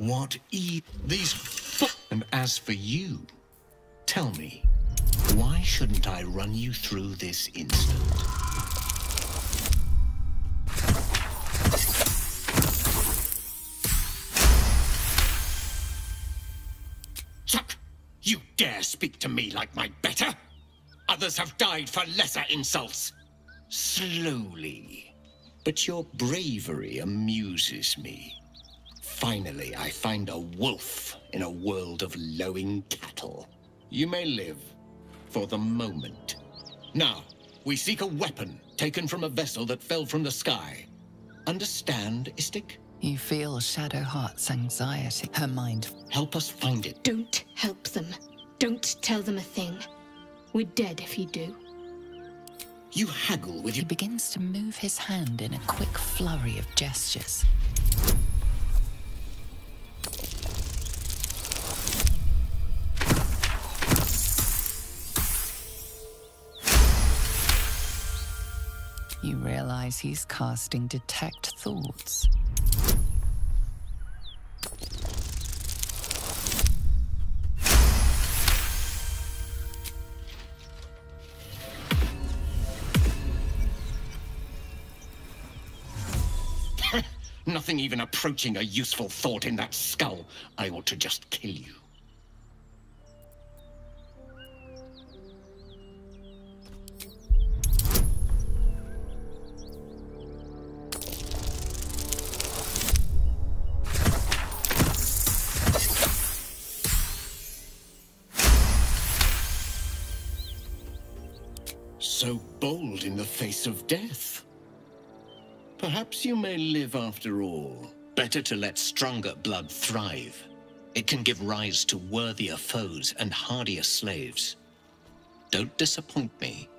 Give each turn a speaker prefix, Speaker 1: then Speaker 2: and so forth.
Speaker 1: What e these f and as for you, tell me, why shouldn't I run you through this instant?
Speaker 2: Chuck, you dare speak to me like my better? Others have died for lesser insults.
Speaker 1: Slowly. But your bravery amuses me. Finally, I find a wolf in a world of lowing cattle. You may live for the moment. Now, we seek a weapon taken from a vessel that fell from the sky. Understand, Istik?
Speaker 3: You feel Shadowheart's anxiety. Her mind.
Speaker 1: Help us find it.
Speaker 4: Don't help them. Don't tell them a thing. We're dead if you do.
Speaker 1: You haggle with
Speaker 3: He begins to move his hand in a quick flurry of gestures. You realize he's casting Detect Thoughts.
Speaker 2: Nothing even approaching a useful thought in that skull. I ought to just kill you.
Speaker 1: So bold in the face of death. Perhaps you may live after all. Better to let stronger blood thrive. It can give rise to worthier foes and hardier slaves. Don't disappoint me.